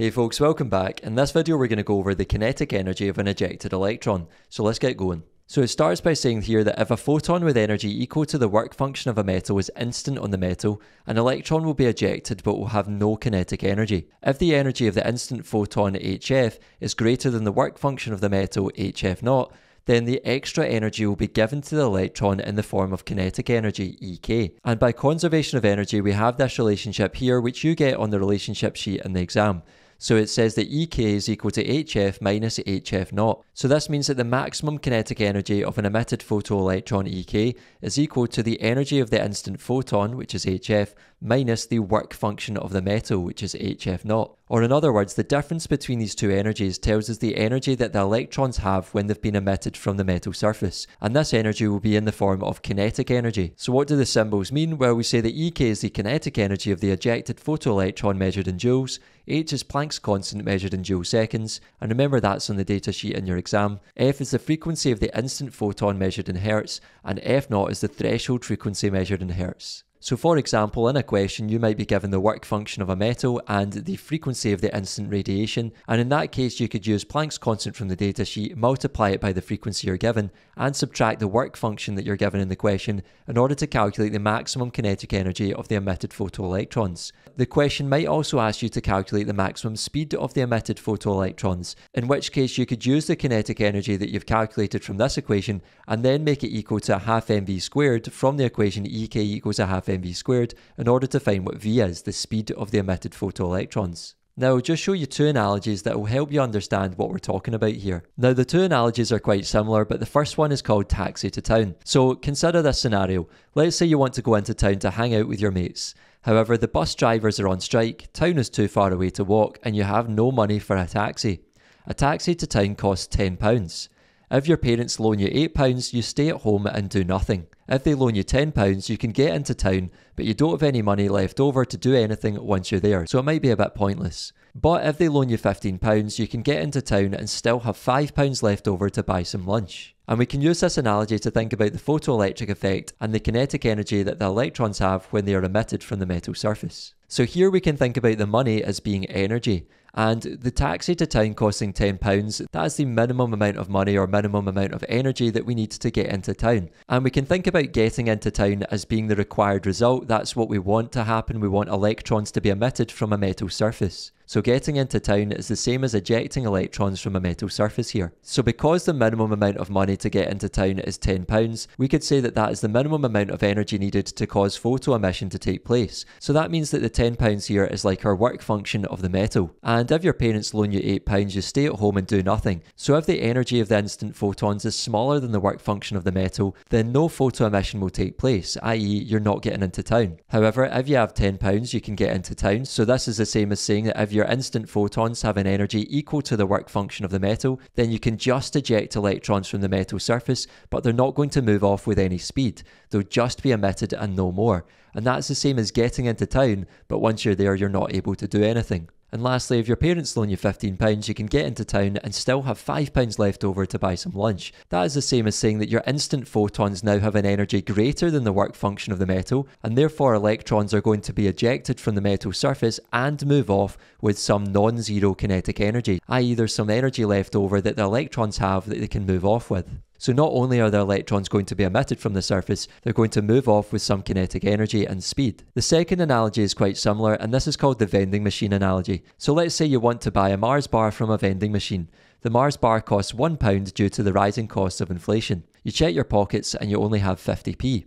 Hey folks, welcome back. In this video we're going to go over the kinetic energy of an ejected electron. So let's get going. So it starts by saying here that if a photon with energy equal to the work function of a metal is incident on the metal, an electron will be ejected but will have no kinetic energy. If the energy of the incident photon hf is greater than the work function of the metal hf naught, then the extra energy will be given to the electron in the form of kinetic energy, EK. And by conservation of energy, we have this relationship here, which you get on the relationship sheet in the exam. So it says that EK is equal to HF minus HF naught. So this means that the maximum kinetic energy of an emitted photoelectron EK is equal to the energy of the incident photon, which is HF, minus the work function of the metal, which is HF naught. Or in other words, the difference between these two energies tells us the energy that the electrons have when they've been emitted from the metal surface. And this energy will be in the form of kinetic energy. So what do the symbols mean? Well, we say that EK is the kinetic energy of the ejected photoelectron measured in joules, H is Planck's constant measured in joule seconds, and remember that's on the data sheet in your exam. F is the frequency of the incident photon measured in hertz, and F naught is the threshold frequency measured in hertz. So for example, in a question, you might be given the work function of a metal and the frequency of the incident radiation, and in that case you could use Planck's constant from the datasheet, multiply it by the frequency you're given, and subtract the work function that you're given in the question in order to calculate the maximum kinetic energy of the emitted photoelectrons. The question might also ask you to calculate the maximum speed of the emitted photoelectrons, in which case you could use the kinetic energy that you've calculated from this equation and then make it equal to half mv squared from the equation Ek equals a half mv squared in order to find what v is, the speed of the emitted photoelectrons. Now, I'll just show you two analogies that will help you understand what we're talking about here. Now, the two analogies are quite similar, but the first one is called taxi to town. So, consider this scenario. Let's say you want to go into town to hang out with your mates. However, the bus drivers are on strike, town is too far away to walk, and you have no money for a taxi. A taxi to town costs £10. If your parents loan you £8, you stay at home and do nothing. If they loan you £10, you can get into town, but you don't have any money left over to do anything once you're there, so it might be a bit pointless. But if they loan you £15, you can get into town and still have £5 left over to buy some lunch. And we can use this analogy to think about the photoelectric effect and the kinetic energy that the electrons have when they are emitted from the metal surface. So here we can think about the money as being energy, and the taxi to town costing £10, that is the minimum amount of money or minimum amount of energy that we need to get into town. And we can think about getting into town as being the required result. That's what we want to happen. We want electrons to be emitted from a metal surface. So getting into town is the same as ejecting electrons from a metal surface here. So because the minimum amount of money to get into town is £10, we could say that that is the minimum amount of energy needed to cause photo emission to take place. So that means that the £10 here is like our work function of the metal. And if your parents loan you £8, you stay at home and do nothing. So if the energy of the incident photons is smaller than the work function of the metal, then no photo emission will take place, i.e. you're not getting into town. However, if you have £10, you can get into town. So this is the same as saying that if your incident photons have an energy equal to the work function of the metal, then you can just eject electrons from the metal surface, but they're not going to move off with any speed. They'll just be emitted and no more. And that's the same as getting into town, but once you're there, you're not able to do anything. And lastly, if your parents loan you £15, you can get into town and still have £5 left over to buy some lunch. That is the same as saying that your incident photons now have an energy greater than the work function of the metal, and therefore electrons are going to be ejected from the metal surface and move off with some non zero kinetic energy, i.e., there's some energy left over that the electrons have that they can move off with. So not only are the electrons going to be emitted from the surface, they're going to move off with some kinetic energy and speed. The second analogy is quite similar, and this is called the vending machine analogy. So let's say you want to buy a Mars bar from a vending machine. The Mars bar costs £1 due to the rising costs of inflation. You check your pockets and you only have 50p.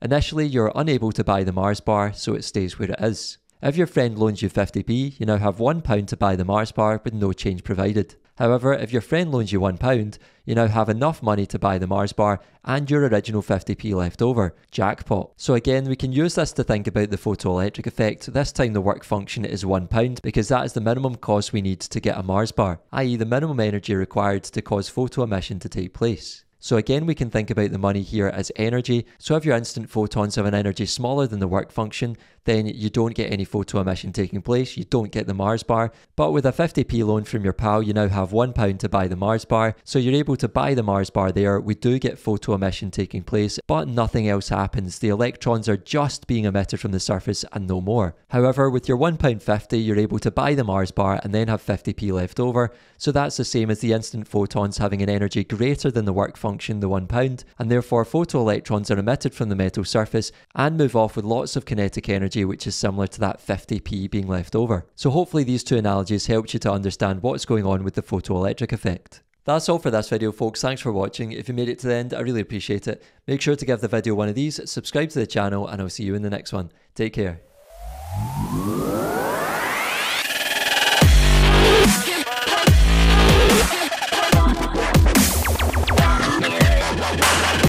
Initially, you're unable to buy the Mars bar, so it stays where it is. If your friend loans you 50p, you now have £1 to buy the Mars bar with no change provided. However, if your friend loans you £1, you now have enough money to buy the Mars bar and your original 50p left over. Jackpot. So again, we can use this to think about the photoelectric effect. This time the work function is £1 because that is the minimum cost we need to get a Mars bar, i.e. the minimum energy required to cause photo emission to take place. So again, we can think about the money here as energy. So if your incident photons have an energy smaller than the work function, then you don't get any photo emission taking place, you don't get the Mars bar. But with a 50p loan from your pal, you now have £1 to buy the Mars bar, so you're able to buy the Mars bar there. We do get photo emission taking place, but nothing else happens. The electrons are just being emitted from the surface and no more. However, with your £1.50, you're able to buy the Mars bar and then have 50p left over, so that's the same as the incident photons having an energy greater than the work function, the £1, and therefore photoelectrons are emitted from the metal surface and move off with lots of kinetic energy, which is similar to that 50p being left over. So hopefully these two analogies helped you to understand what's going on with the photoelectric effect. That's all for this video folks, thanks for watching. If you made it to the end, I really appreciate it. Make sure to give the video one of these, subscribe to the channel, and I'll see you in the next one. Take care.